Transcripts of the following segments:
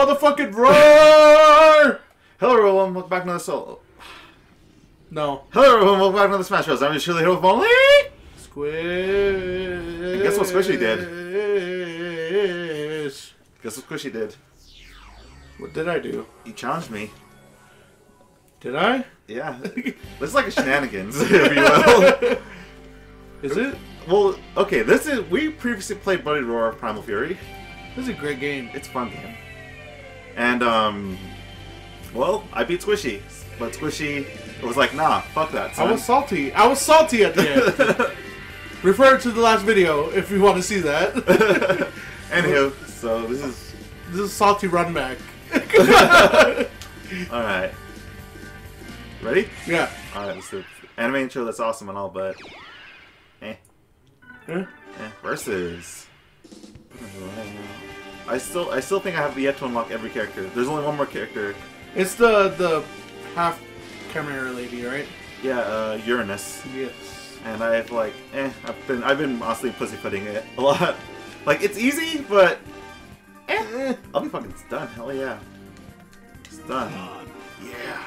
Motherfucking roar! Hello everyone, welcome back to another solo. No. Hello everyone, welcome back to another Smash Bros. I'm just Shirley here with Molly. Squish. Guess what Squishy did? Guess what Squishy did? What did I do? He challenged me. Did I? Yeah. this is like a shenanigans, if you will. Is it? Well, okay, this is we previously played Bloody Roar Primal Fury. This is a great game. It's a fun game. And um well, I beat Squishy. But Squishy it was like, nah, fuck that. I was salty. I was salty at the end. Refer to the last video if you want to see that. Anywho, so this is this is salty run back. alright. Ready? Yeah. Alright, let's do it. Anime intro, that's awesome and all, but eh. Huh? Eh. Versus. I still I still think I have yet to unlock every character. There's only one more character. It's the the half chimera lady, right? Yeah, uh Uranus. Yes. And I've like eh, I've been I've been honestly pussyfooting it a lot. Like it's easy, but eh, eh, I'll be fucking done. Hell yeah. It's done. Yeah.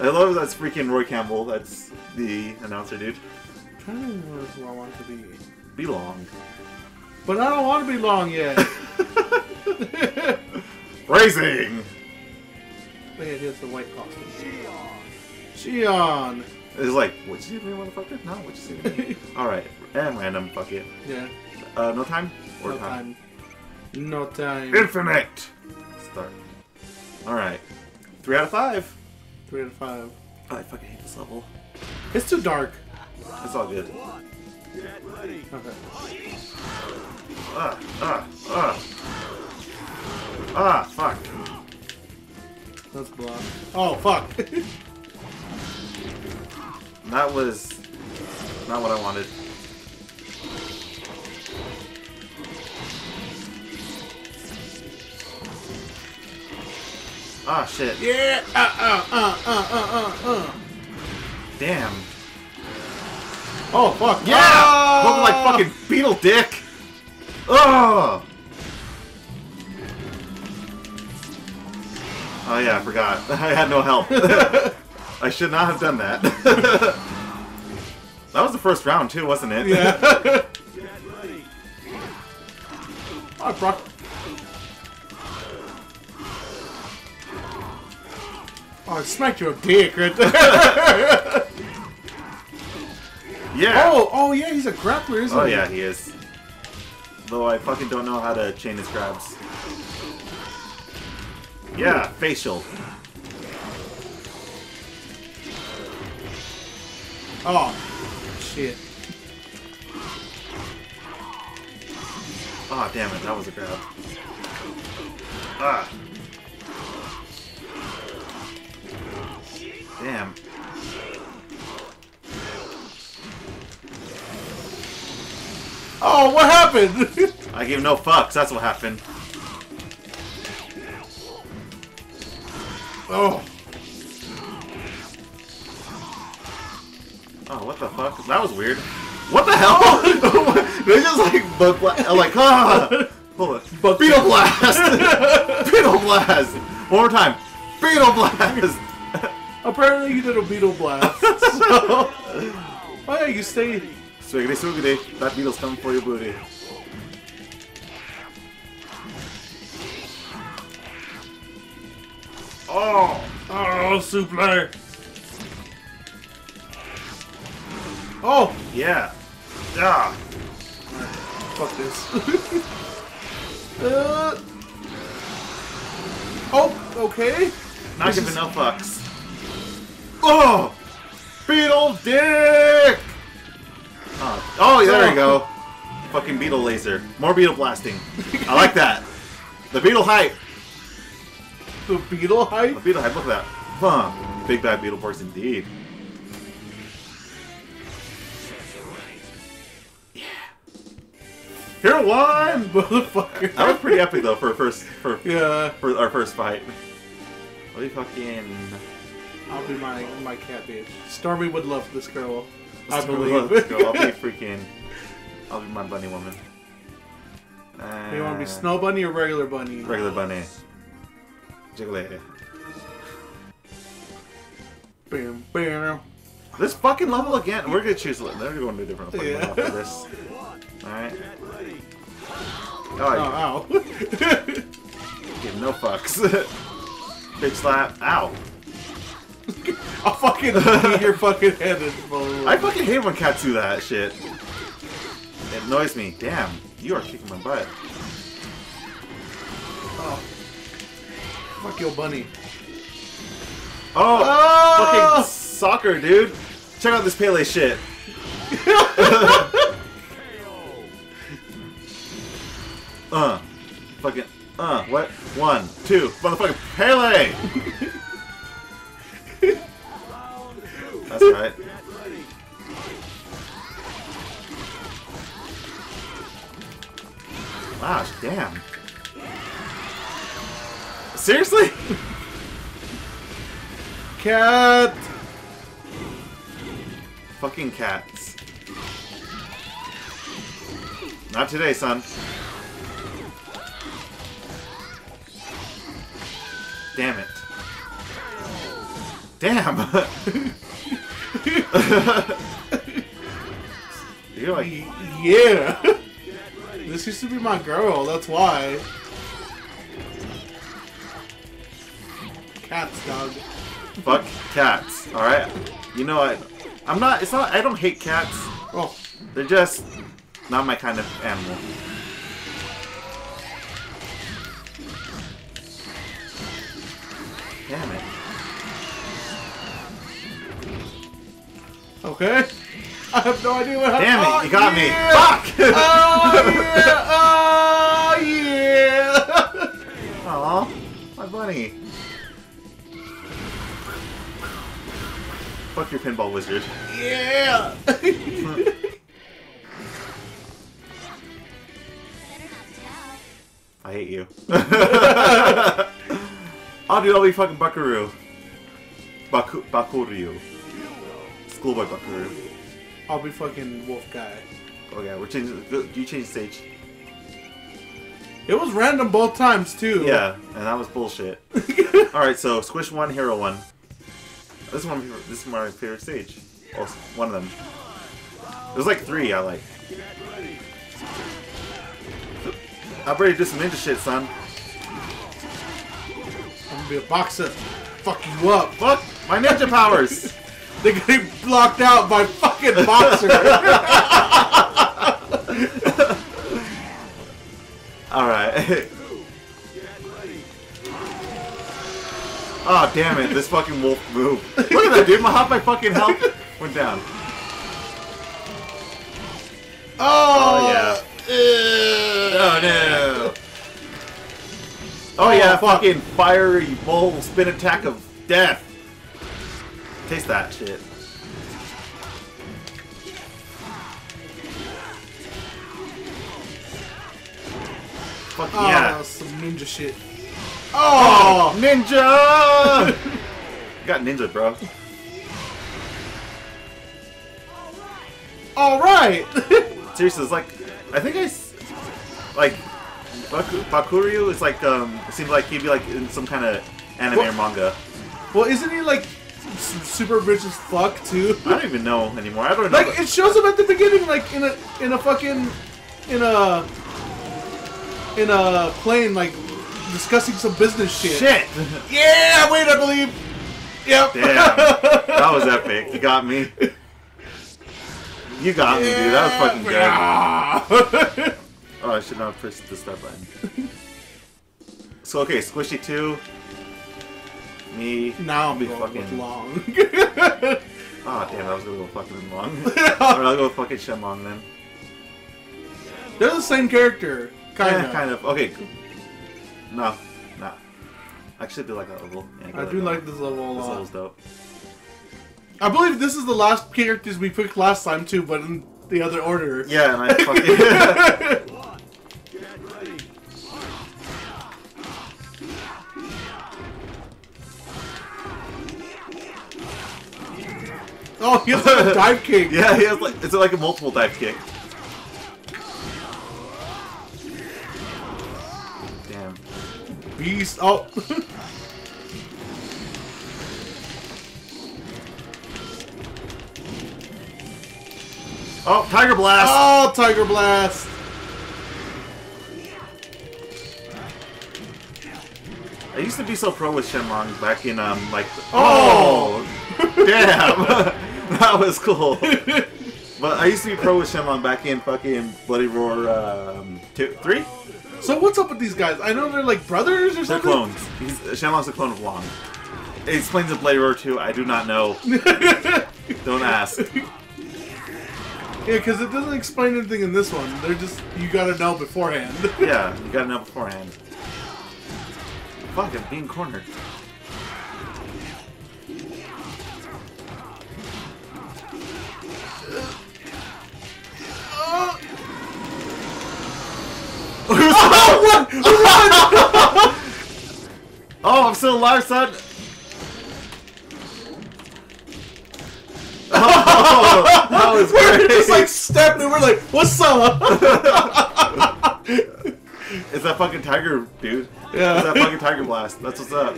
I love that's freaking Roy Campbell, that's the announcer dude. I'm trying to remember who I want to be. Be long. But I don't want to be long yet. Phrasing! Look at here's the white costume. Xion. It's like, what'd you say to me, motherfucker? No, what'd you say to me? Alright, and random, fuck it. Yeah. Uh, no time? Or No time? time. No time. Infinite! Start. Alright. Three out of five. Three out of five. Oh, I fucking hate this level. It's too dark. It's all good. Okay. Ah, ah, ah. Ah, fuck. Let's block. Oh fuck. That was not what I wanted. Ah, shit. yeah. Uh uh uh uh uh uh. uh. Damn. Oh fuck. Yeah! Ah! Looking like fucking beetle dick! Oh! Oh yeah, I forgot. I had no help. I should not have done that. that was the first round too, wasn't it? Yeah. Alright, Brock. Oh, I smacked your dick right there. yeah. oh, oh yeah, he's a grappler, isn't Oh he? Oh yeah, he is. Though I fucking don't know how to chain his grabs. Yeah, facial. Oh, shit. Ah, damn it, that was a grab. Ah. Damn. Oh, what happened? I gave no fucks, that's what happened. Oh, Oh, what the fuck? That was weird. What the hell? they just like I'm like ah. On. Bug- Beetle blast. Beetle blast. One more time. Beetle blast. apparently you did a beetle blast. so, oh yeah, you stayed. Swiggity swiggity. That beetle's coming for your booty. Oh. Oh, supler. Oh, Yeah. Yeah. fuck this. uh, oh, okay. Not This giving is- no fucks. Oh! Beetle dick! Oh, oh there you go. Fucking beetle laser. More beetle blasting. I like that. The beetle hype. The beetle The hype. beetle hype, look at that. Huh. Big bad beetle force indeed. Yeah. Hero one! Motherfucker. That was pretty epic though for first for, Yeah, for our first fight. What fucking I'll be my my cat bitch. Stormy would love this girl. I believe. go. I'll be freaking. I'll be my bunny woman. Uh, You want to be snow bunny or regular bunny? Regular bunny. Jiggly. Bam, bam. This fucking level again. We're gonna choose. They're going to a different fucking Yeah. level for this. Alright. Oh, Oh, ow. give no fucks. Big slap. Ow. I'll fucking beat your fucking head. I fucking hate when cats do that shit. It annoys me. Damn, you are kicking my butt. Oh. Fuck your bunny. Oh, Oh! fucking soccer, dude. Check out this Pele shit. uh, fucking, uh, what? One, two, motherfucking Pele! That's right. Wow, damn. Seriously? Cat. Fucking cats. Not today, son. Damn it. Damn! You're like, Yeah. this used to be my girl. That's why. Cats, dog. fuck cats, alright? You know what? I'm not, it's not, I don't hate cats. Oh, They're just not my kind of animal. Damn it. okay. I have no idea what happened. Damn it, you got me. Oh, yeah. Fuck! Oh yeah! Oh yeah! Aw, my bunny. Fuck your pinball wizard. yeah! I hate you. I'll do I'll be fucking Buckaroo. Baku Bakuryu. Schoolboy Buckaroo. I'll be fucking wolf guy. Oh yeah, we're changing do you change stage? It was random both times too. Yeah, and that was bullshit. Alright, so Squish 1, Hero 1. This is one of my favorite, this is my favorite stage. Oh, one of them. There's like three I like. Ready to do some ninja shit, son. I'm gonna be a boxer. Fuck you up. Fuck my ninja powers! They're getting blocked out by fucking boxer. Alright. oh damn it, this fucking wolf move. Look at that dude, my half my fucking health went down. oh, oh yeah. yeah. Oh no. Oh, Oh, yeah, fucking fiery bull spin attack of death. Taste that shit. Fuck Oh, yeah. some ninja shit. Oh, ninja! Got ninja, bro. all right. Seriously, it's like I think I like Baku- Bakuryu is like um it seems like he'd be like in some kind of anime or manga. well, isn't he like super rich as fuck too? I don't even know anymore. I don't know. Like it shows him at the beginning, like in a in a fucking in a in a plane, like discussing some business shit. Shit! Yeah, wait, I believe. Yep. Damn, that was epic. You got me. You got me, dude. That was fucking good. Oh, I should not have pressed the start button. So okay, Squishy two. Me. now I'm be fucking. long. Oh damn, I was gonna go fucking long. Alright, I'll go fucking Shenlong then. They're the same character, kind Yeah, of. kind of. Okay. No, no. Actually, I do like that level. Yeah, I do like this level a This level's dope. I believe this is the last characters we picked last time too, but in the other order. Yeah, and I fucking. oh, he has like a dive kick. yeah, he has like it's like a multiple dive kick. beast. Oh. oh, Tiger Blast. Oh, Tiger Blast. I used to be so pro with Shenlong back in, um, like... Oh! oh damn! that was cool. but I used to be pro with Shenlong back in fucking Bloody Roar um, two, 3? So what's up with these guys? I know they're like brothers or something? They're something. clones. He's, Shenlong's a clone of Long. It explains a Bloody Roar 2, I do not know. Don't ask. Yeah, because it doesn't explain anything in this one. They're just you gotta know beforehand. Yeah, you gotta know beforehand. Fuck, I'm being cornered. Oh, what? Oh, I'm still alive, son! Oh, that was We're great! just like stepping. We're like, "What's up?" It's that fucking tiger, dude. Yeah. It's that fucking tiger blast. That's what's up.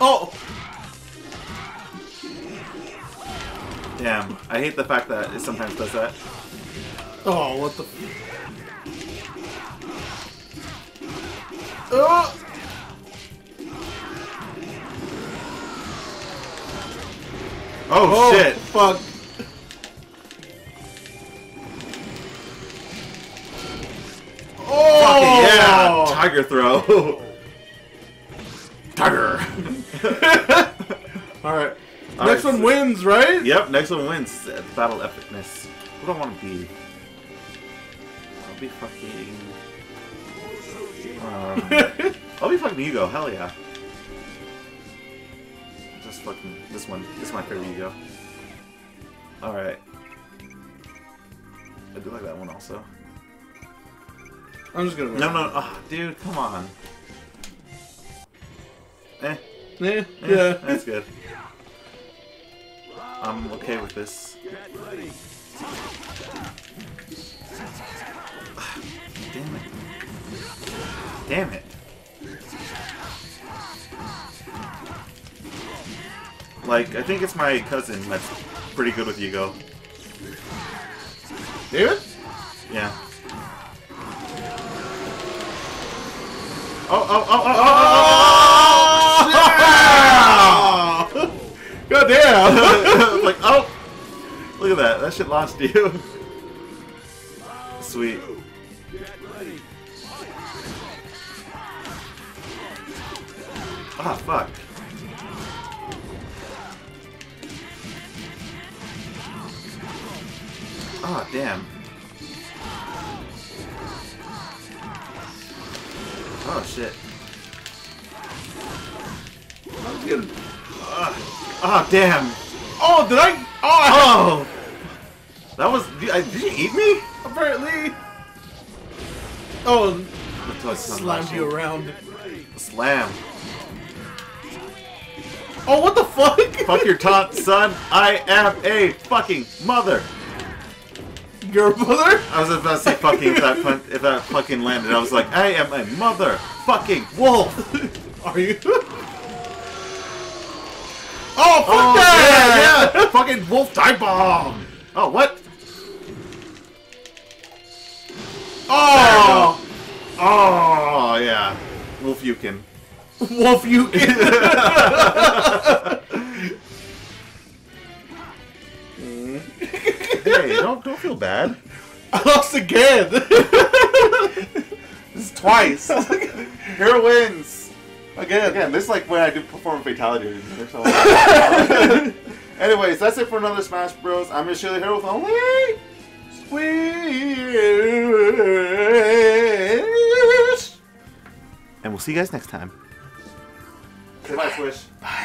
oh, Damn, I hate the fact that it sometimes does that. Oh, what the? Oh. Oh, Oh shit! Fuck. Oh Fucking yeah! Tiger throw! tiger! All right. All Next right, one so- wins, right? Yep, next one wins. Battle epicness. Who do I want to be? I'll be fucking. Um, I'll be fucking Yugo. Hell yeah. Just fucking this one. This is my favorite Yugo. All right. I do like that one also. I'm just gonna. No, no, oh, dude, come on. Eh, Yeah. eh, Yeah. that's good. I'm okay with this. Damn it. Damn it. Like, I think it's my cousin that's pretty good with Yugo. David? Yeah. Oh, oh, oh, oh, oh, oh, oh, oh, oh, oh, oh, oh, oh, Oh! God damn! like, oh! Look at that. That shit launched you. Sweet. Ah, fuck. Ah, damn. Oh, shit. I'm getting- Ah, damn. Oh, did I? Oh, Oh! That was. Did, I- did you eat me? Apparently. Oh, That's slammed you around. Slam. Oh, what the fuck? Fuck your taunt, son. I am a fucking mother. Your mother? I was about to say fucking if that pun- if that fucking landed. I was like, I am a mother fucking wolf. Are you? Oh, fuck Oh that! yeah, yeah. fucking wolf dive bomb. Oh what? Oh, Oh yeah, wolf Yukin. Wolf, you. Hey, don't don't feel bad. I lost again. This is twice. Hero wins. again. Again, this is like when I do perform fatality. or something. Anyways, that's it for another Smash Bros. I'm gonna show the hero with only. Swish. And we'll see you guys next time. Goodbye, Swish.